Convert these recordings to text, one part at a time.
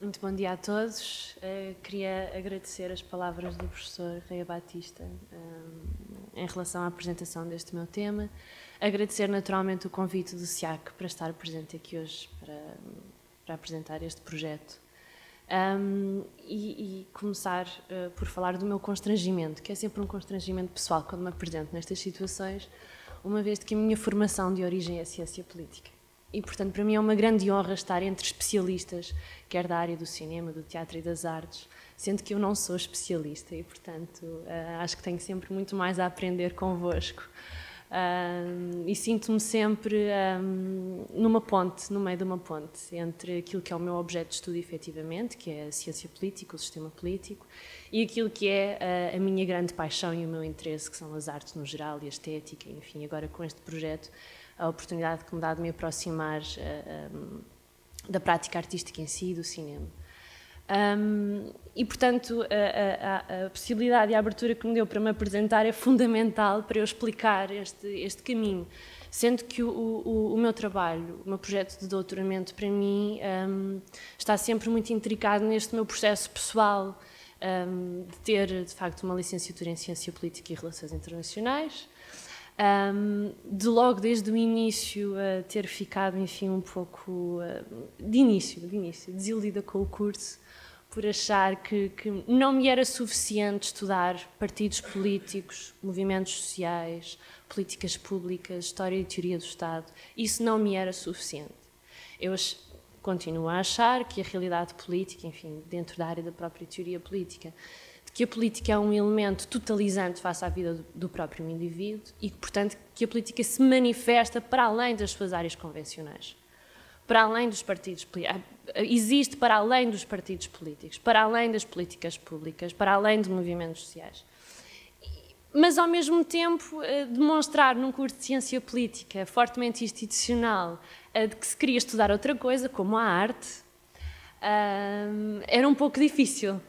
Muito bom dia a todos. Uh, queria agradecer as palavras do professor Reia Batista uh, em relação à apresentação deste meu tema. Agradecer naturalmente o convite do SIAC para estar presente aqui hoje para, para apresentar este projeto. Um, e, e, começar uh, por falar do meu constrangimento, que é sempre um constrangimento pessoal quando me apresento nestas situações, uma vez que a minha formação de origem é ciência política. E, portanto, para mim é uma grande honra estar entre especialistas, quer da área do cinema, do teatro e das artes, sendo que eu não sou especialista e, portanto, uh, acho que tenho sempre muito mais a aprender convosco. Uh, e sinto-me sempre um, numa ponte, no meio de uma ponte, entre aquilo que é o meu objeto de estudo, efetivamente, que é a ciência política, o sistema político, e aquilo que é uh, a minha grande paixão e o meu interesse, que são as artes no geral e a estética, enfim, agora com este projeto a oportunidade que me dá de me aproximar uh, eh, um, eh, da prática artística em si, do cinema. Um, e, portanto, a, a, a, possibilidade e a abertura que me deu para me apresentar é fundamental para eu explicar este, este caminho. Sendo que o, o, o, meu trabalho, o meu projeto de doutoramento, para mim, um, está sempre muito intricado neste meu processo pessoal um, de ter, de facto, uma licenciatura em Ciência Política e Relações Internacionais, um, de logo desde o início uh, ter ficado, enfim, um pouco uh, de início, de início, desiludida com o curso, por achar que, que, não me era suficiente estudar partidos políticos, movimentos sociais, políticas públicas, história e teoria do Estado. Isso não me era suficiente. Eu continuo a achar que a realidade política, enfim, dentro da área da própria teoria política, que a política é um elemento totalizante face à vida do próprio indivíduo e portanto, que a política se manifesta para além das suas áreas convencionais, para além dos partidos políticos, existe para além dos partidos políticos, para além das políticas públicas, para além de movimentos sociais. Mas, ao mesmo tempo, eh, demonstrar num curso de ciência política fortemente institucional eh, de que se queria estudar outra coisa, como a arte, eh, era um pouco difícil.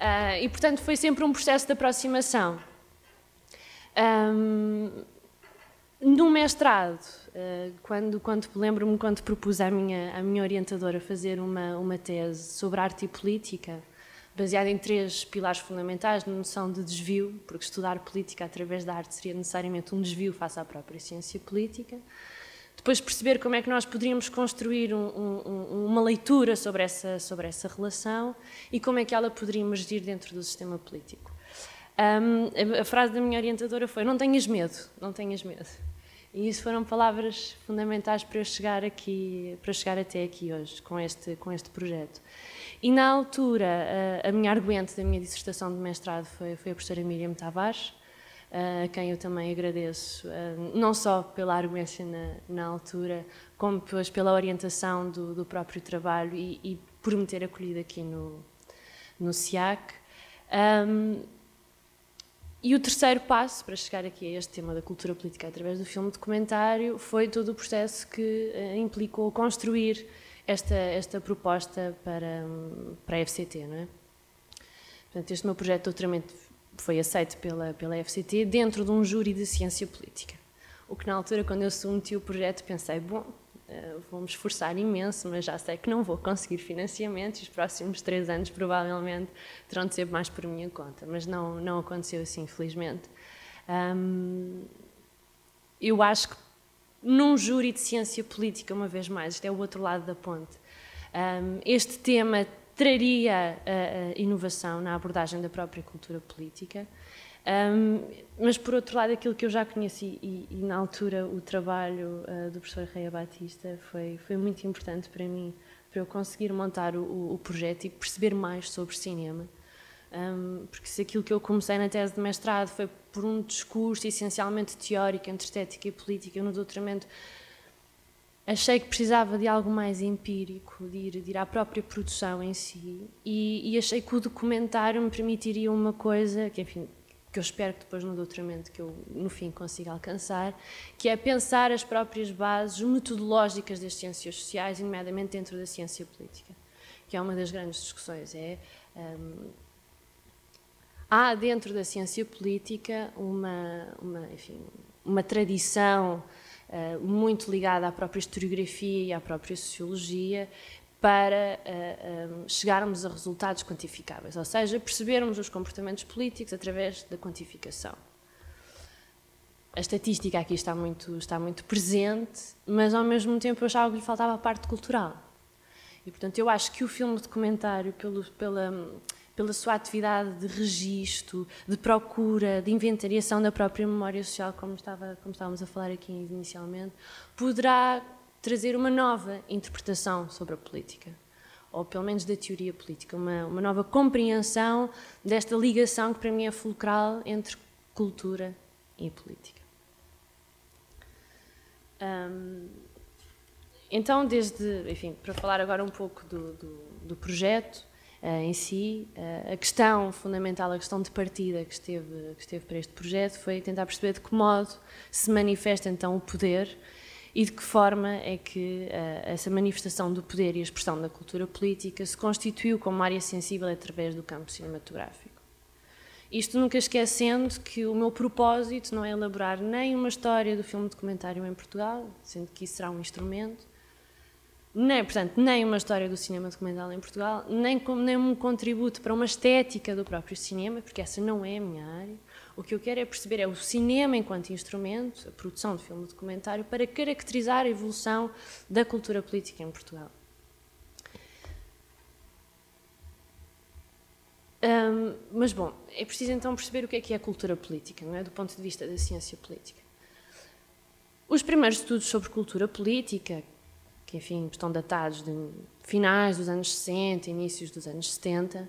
Uh, e, portanto, foi sempre um processo de aproximação. Um, no mestrado, uh, quando, quando lembro-me quando propus à minha, à minha orientadora fazer uma, uma tese sobre arte e política, baseada em três pilares fundamentais, na noção de desvio, porque estudar política através da arte seria necessariamente um desvio face à própria ciência política, depois perceber como é que nós poderíamos construir um, um, uma leitura sobre essa, sobre essa relação e como é que ela poderia emergir dentro do sistema político. Um, a, frase da minha orientadora foi: Não tenhas medo, não tenhas medo. E isso foram palavras fundamentais para eu chegar aqui, para chegar até aqui hoje com este com este projeto. E na altura, a, a minha arguente da minha dissertação de mestrado foi, foi a professora Miriam Tavares, a quem eu também agradeço, não só pela arguência na, na altura, como depois pela orientação do, do próprio trabalho e, e, por me ter acolhido aqui no, no SIAC. Um, e o terceiro passo para chegar aqui a este tema da cultura política através do filme documentário foi todo o processo que uh, implicou construir esta, esta proposta para, para a FCT. Não é? Portanto, este meu projeto de doutoramento foi aceito pela, pela FCT dentro de um júri de ciência política. O que na altura, quando eu submeti o projeto, pensei, bom, uh, vou-me esforçar imenso, mas já sei que não vou conseguir financiamento e os próximos três anos provavelmente terão de ser mais por minha conta. Mas não, não aconteceu assim, infelizmente. Eu acho que num júri de ciência política, uma vez mais, isto é o outro lado da ponte, este tema traria a inovação na abordagem da própria cultura política. Um, mas, por outro lado, aquilo que eu já conheci, e, e na altura o trabalho uh, do professor Reia Batista foi, foi muito importante para mim, para eu conseguir montar o, o projeto e perceber mais sobre cinema. Um, porque se aquilo que eu comecei na tese de mestrado foi por um discurso essencialmente teórico entre estética e política, no doutoramento achei que precisava de algo mais empírico, de ir, de ir à própria produção em si, e, e, achei que o documentário me permitiria uma coisa que, enfim, que eu espero que depois no doutoramento que eu no fim consiga alcançar, que é pensar as próprias bases metodológicas das ciências sociais, nomeadamente dentro da ciência política, que é uma das grandes discussões. É um, há dentro da ciência política uma, uma, enfim, uma tradição uh, muito ligada à própria historiografia e à própria sociologia, para uh, um, chegarmos a resultados quantificáveis, ou seja, percebermos os comportamentos políticos através da quantificação. A estatística aqui está muito, está muito presente, mas ao mesmo tempo eu achava que lhe faltava a parte cultural. E, portanto, eu acho que o filme documentário, pelo, pela, pela sua atividade de registro, de procura, de inventariação da própria memória social, como, estava, como estávamos a falar aqui inicialmente, poderá trazer uma nova interpretação sobre a política, ou pelo menos da teoria política, uma, uma nova compreensão desta ligação que para mim é fulcral entre cultura e política. Então, desde, enfim, para falar agora um pouco do, do, do projeto, em si. Uh, a questão fundamental, a questão de partida que esteve, que esteve para este projeto foi tentar perceber de que modo se manifesta então o poder e de que forma é que uh, essa manifestação do poder e a expressão da cultura política se constituiu como área sensível através do campo cinematográfico. Isto nunca esquecendo que o meu propósito não é elaborar nem uma história do filme documentário em Portugal, sendo que isso será um instrumento, nem, portanto, nem uma história do cinema documental em Portugal, nem, nem um contributo para uma estética do próprio cinema, porque essa não é a minha área. O que eu quero é perceber é o cinema enquanto instrumento, a produção de filme documentário, para caracterizar a evolução da cultura política em Portugal. Um, mas, bom, é preciso então perceber o que é que é a cultura política, não é? do ponto de vista da ciência política. Os primeiros estudos sobre cultura política, que enfim estão datados de finais dos anos 60, inícios dos anos 70,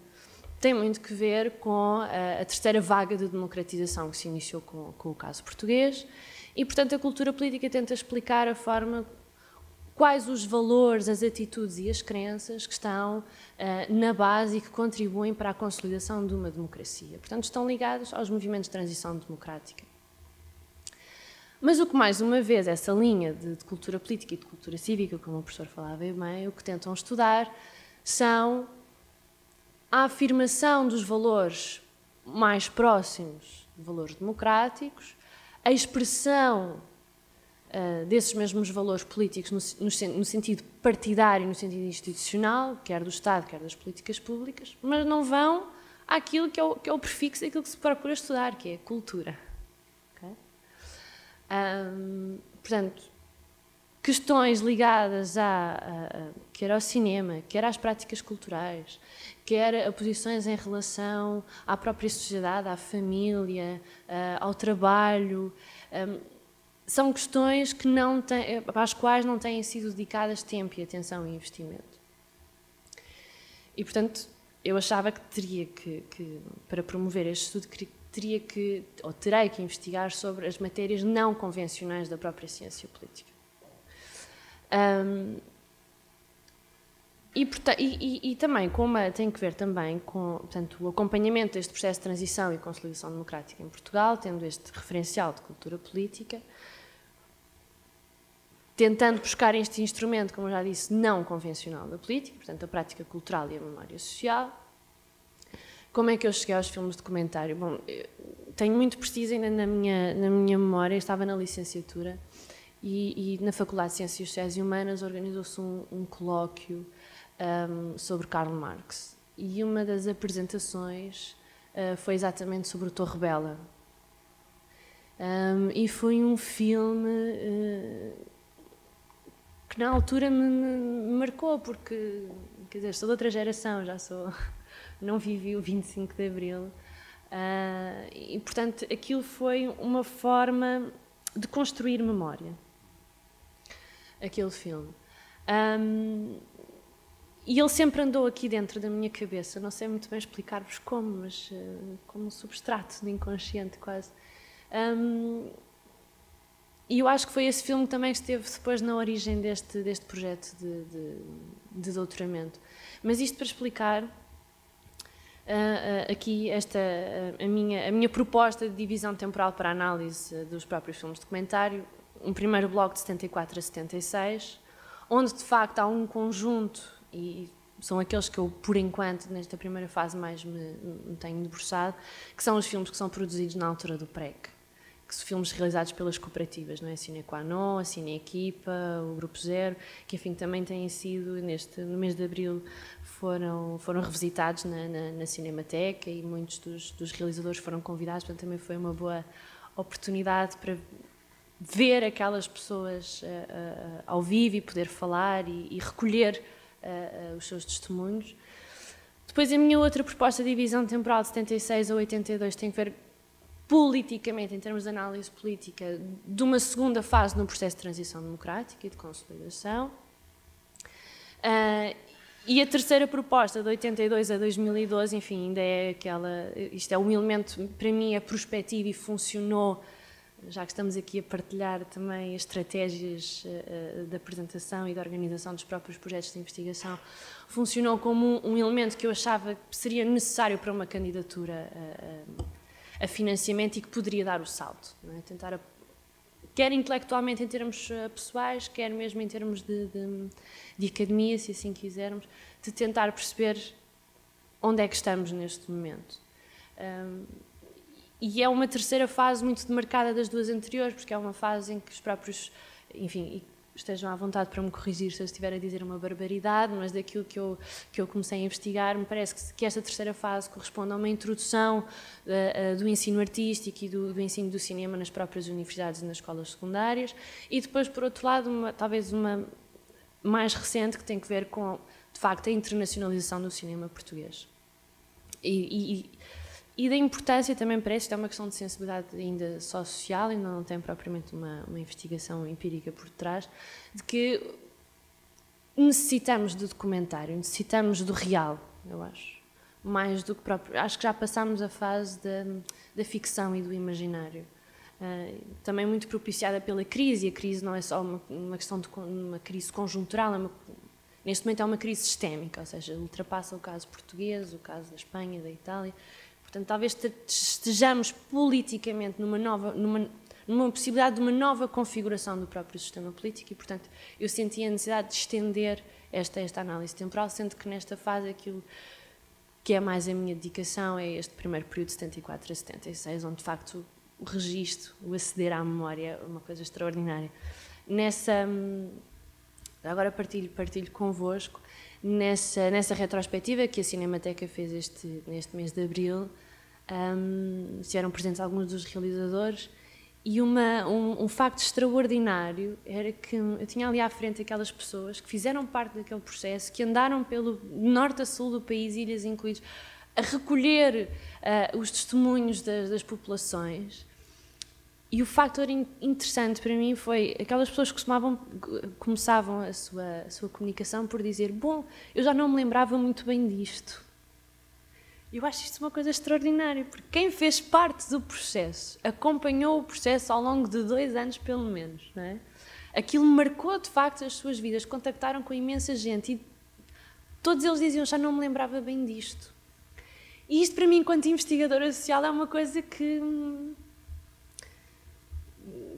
tem muito que ver com a, a terceira vaga de democratização que se iniciou com, com, o caso português e, portanto, a cultura política tenta explicar a forma quais os valores, as atitudes e as crenças que estão uh, na base e que contribuem para a consolidação de uma democracia. Portanto, estão ligados aos movimentos de transição democrática. Mas o que mais uma vez essa linha de, de, cultura política e de cultura cívica, como o professor falava bem, o que tentam estudar são a afirmação dos valores mais próximos valores democráticos, a expressão uh, desses mesmos valores políticos no, no, no sentido partidário, no sentido institucional, quer do Estado, quer das políticas públicas, mas não vão àquilo que é o, que é o prefixo daquilo que se procura estudar, que é a cultura. Um, portanto, questões ligadas a, a, a, quer ao cinema, quer às práticas culturais, quer a posições em relação à própria sociedade, à família, ao trabalho, um, são questões que não têm, às quais não têm sido dedicadas tempo e atenção e investimento. E, portanto, eu achava que teria que, que para promover este estudo, teria que, ou terei que investigar sobre as matérias não convencionais da própria ciência política. Um, e, e, e, também como tem que ver também com portanto, o acompanhamento deste processo de transição e consolidação democrática em Portugal, tendo este referencial de cultura política, tentando buscar este instrumento, como eu já disse, não convencional da política, portanto, a prática cultural e a memória social, como é que eu cheguei aos filmes de documentário? Bom, tenho muito preciso ainda na minha, na minha memória, estava na licenciatura e, e na Faculdade de Ciências Sociais e Humanas organizou-se um, um, colóquio um, sobre Karl Marx. E uma das apresentações uh, foi exatamente sobre o Torre Bela. Um, e foi um filme uh, que na altura me, me, marcou, porque, quer dizer, sou de outra geração, já sou não vivi o 25 de Abril. Uh, e, portanto, aquilo foi uma forma de construir memória. Aquele filme. Um, e ele sempre andou aqui dentro da minha cabeça. Não sei muito bem explicar-vos como, mas uh, como um substrato de inconsciente, quase. Um, e eu acho que foi esse filme também que esteve depois na origem deste, deste projeto de, de, de doutoramento. Mas isto para explicar uh, aqui esta, a, minha, a minha proposta de divisão temporal para análise dos próprios filmes documentário, um primeiro bloco de 74 a 76, onde de facto há um conjunto, e são aqueles que eu, por enquanto, nesta primeira fase mais me, me tenho debruçado, que são os filmes que são produzidos na altura do PREC, filmes realizados pelas cooperativas, não é? Cine Quanon, a Cine Equipa, o Grupo Zero, que enfim também têm sido, neste, no mês de Abril, foram, foram revisitados na, na, na Cinemateca e muitos dos, dos, realizadores foram convidados, portanto também foi uma boa oportunidade para ver aquelas pessoas uh, uh, ao vivo e poder falar e, e recolher uh, os seus testemunhos. Depois a minha outra proposta de divisão temporal de 76 a 82 tem a ver politicamente, em termos de análise política, de uma segunda fase no processo de transição democrática e de consolidação. Uh, e a terceira proposta, de 82 a 2012, enfim, ainda é aquela. Isto é um elemento, para mim, é prospectivo e funcionou, já que estamos aqui a partilhar também as estratégias uh, da apresentação e da organização dos próprios projetos de investigação, funcionou como um, um elemento que eu achava que seria necessário para uma candidatura. Uh, a financiamento e que poderia dar o salto. É? Tentar, a, quer intelectualmente em termos uh, pessoais, quer mesmo em termos de, de, de, academia, se assim quisermos, de tentar perceber onde é que estamos neste momento. Um, e é uma terceira fase muito demarcada das duas anteriores, porque é uma fase em que os próprios, enfim, estejam à vontade para me corrigir se eu estiver a dizer uma barbaridade, mas daquilo que eu, que eu comecei a investigar, me parece que, que esta terceira fase corresponde a uma introdução uh, uh, do ensino artístico e do, do, ensino do cinema nas próprias universidades e nas escolas secundárias, e depois, por outro lado, uma, talvez uma mais recente que tem que ver com, de facto, a internacionalização do cinema português. E, e, e da importância também para isto, é uma questão de sensibilidade ainda social, ainda não tem propriamente uma, uma investigação empírica por trás, de que necessitamos de documentário, necessitamos do real, eu acho. Mais do que próprio. Acho que já passámos a fase da, da ficção e do imaginário. Uh, também muito propiciada pela crise. A crise não é só uma, uma questão de uma crise conjuntural, é uma, neste momento é uma crise sistémica, ou seja, ultrapassa o caso português, o caso da Espanha, da Itália. Portanto, talvez estejamos politicamente numa nova, numa, numa possibilidade de uma nova configuração do próprio sistema político e, portanto, eu senti a necessidade de estender esta, esta análise temporal, sendo que nesta fase aquilo que é mais a minha dedicação é este primeiro período de 74 a 76, onde de facto o registro, o aceder à memória é uma coisa extraordinária. Nessa, agora partilho, partilho convosco, nessa, nessa retrospectiva que a Cinemateca fez este, neste mês de abril, um, estiveram presentes alguns dos realizadores e uma, um, um, facto extraordinário era que eu tinha ali à frente aquelas pessoas que fizeram parte daquele processo, que andaram pelo norte a sul do país, ilhas incluídas, a recolher uh, os testemunhos das, das populações e o fator interessante para mim foi aquelas pessoas que começavam a sua, a sua comunicação por dizer: Bom, eu já não me lembrava muito bem disto. Eu acho isto uma coisa extraordinária, porque quem fez parte do processo, acompanhou o processo ao longo de dois anos pelo menos, não é? aquilo marcou de facto as suas vidas, contactaram com imensa gente e todos eles diziam: Já não me lembrava bem disto. E isto, para mim, enquanto investigadora social, é uma coisa que hum,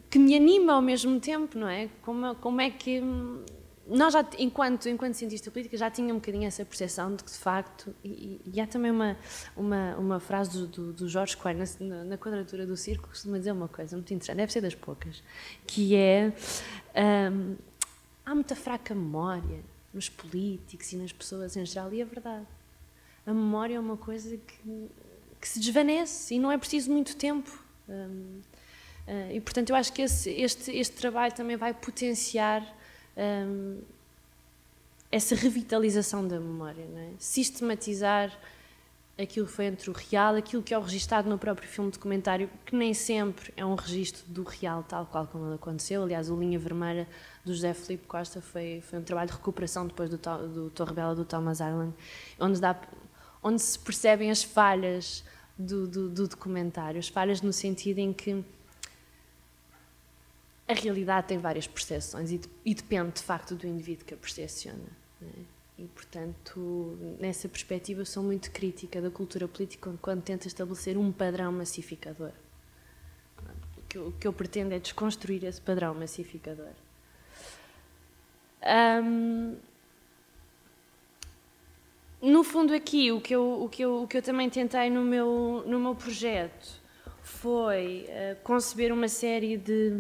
que me anima ao mesmo tempo, não é? Como, como é que nós já, enquanto, enquanto cientista política, já tinha um bocadinho essa percepção de que, de facto, e, e há também uma, uma, uma frase do, do, do Jorge Coelho, na, na, quadratura do círculo, costuma dizer uma coisa muito interessante, deve ser das poucas, que é, um, há muita fraca memória nos políticos e nas pessoas em geral, e é verdade. A memória é uma coisa que, que se desvanece e não é preciso muito tempo. Um, Uh, e, portanto, eu acho que esse, este, este trabalho também vai potenciar um, essa revitalização da memória, é? sistematizar aquilo que foi entre o real, aquilo que é o registado no próprio filme documentário, que nem sempre é um registro do real tal qual como ele aconteceu. Aliás, o Linha Vermelha do José Felipe Costa foi, foi um trabalho de recuperação depois do, do Torre Bela do Thomas Ireland, onde, dá, onde se percebem as falhas do, do, do documentário, as falhas no sentido em que a realidade tem várias percepções e, e depende de facto do indivíduo que a percepciona. Né? E, portanto, nessa perspectiva, eu sou muito crítica da cultura política quando tenta estabelecer um padrão massificador. O que eu, o que eu pretendo é desconstruir esse padrão massificador. Um, no fundo, aqui, o que, eu, o, que eu, o que eu também tentei no meu, no meu projeto foi uh, conceber uma série de,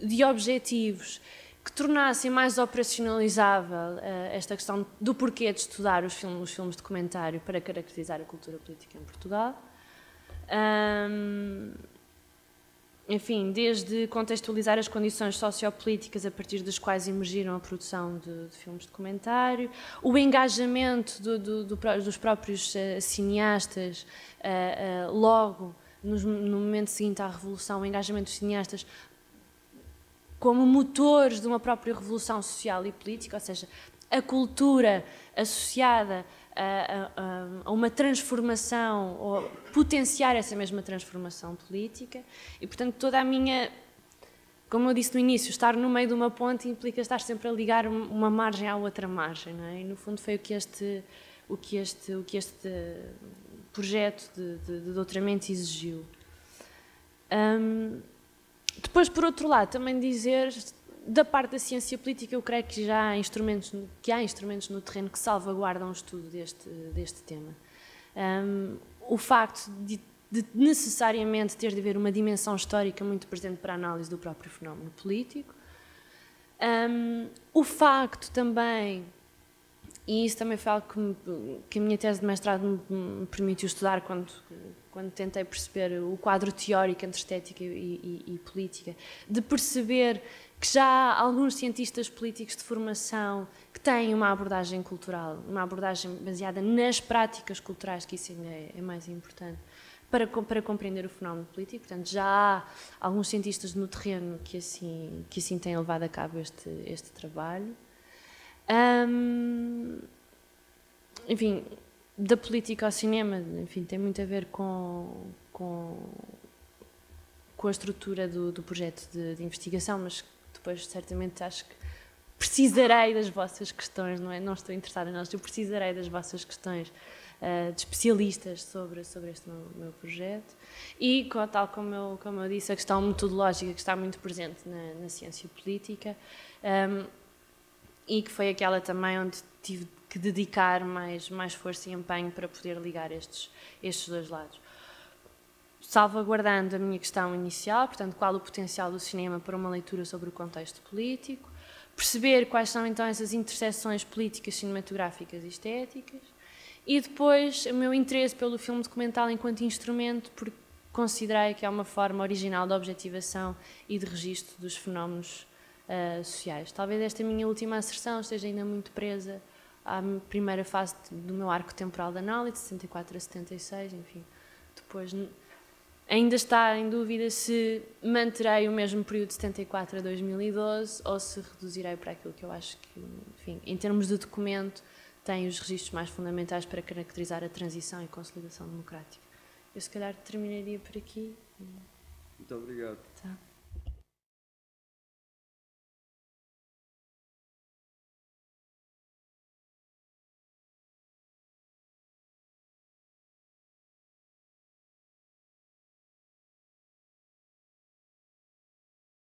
de objetivos que tornassem mais operacionalizável uh, esta questão do porquê de estudar os filmes, os filmes documentário para caracterizar a cultura política em Portugal. Um, enfim, desde contextualizar as condições sociopolíticas a partir das quais emergiram a produção de, de filmes de documentário, o engajamento do, do, do, dos próprios uh, cineastas uh, uh, logo no, no momento seguinte à Revolução, o engajamento dos cineastas como motores de uma própria revolução social e política, ou seja, a cultura associada a, a, a, uma transformação ou potenciar essa mesma transformação política e portanto toda a minha como eu disse no início estar no meio de uma ponte implica estar sempre a ligar uma margem à outra margem é? e no fundo foi o que este o que este o que este projeto de, de, de doutoramento exigiu um, depois por outro lado também dizer da parte da ciência política, eu creio que já há instrumentos, que há instrumentos no terreno que salvaguardam o estudo deste, deste tema. Um, o facto de, de, necessariamente ter de haver uma dimensão histórica muito presente para a análise do próprio fenómeno político. Um, o facto também, e isso também foi algo que, me, que a minha tese de mestrado me, permitiu estudar quando, quando tentei perceber o quadro teórico entre estética e, e, e política, de perceber que já há alguns cientistas políticos de formação que têm uma abordagem cultural, uma abordagem baseada nas práticas culturais, que isso ainda é, é mais importante, para, para compreender o fenómeno político. Portanto, já há alguns cientistas no terreno que assim, que assim têm levado a cabo este, este trabalho. Hum, enfim, da política ao cinema, enfim, tem muito a ver com, com, com a estrutura do, do projeto de, de investigação, mas depois certamente acho que precisarei das vossas questões, não é? Não estou interessada nelas, eu precisarei das vossas questões uh, de especialistas sobre, sobre este meu, meu, projeto. E, tal como eu, como eu disse, a questão metodológica que está muito presente na, na ciência política um, e que foi aquela também onde tive que dedicar mais, mais força e empenho para poder ligar estes, estes dois lados. Salvaguardando a minha questão inicial, portanto, qual o potencial do cinema para uma leitura sobre o contexto político, perceber quais são então essas interseções políticas, cinematográficas e estéticas, e depois o meu interesse pelo filme documental enquanto instrumento, porque considerei que é uma forma original de objetivação e de registro dos fenómenos uh, sociais. Talvez esta minha última asserção esteja ainda muito presa à primeira fase do meu arco temporal de análise, de 64 a 76, enfim, depois Ainda está em dúvida se manterei o mesmo período de 74 a 2012 ou se reduzirei para aquilo que eu acho que, enfim, em termos de documento, tem os registros mais fundamentais para caracterizar a transição e consolidação democrática. Eu, se calhar, terminaria por aqui. Muito obrigado. Tá.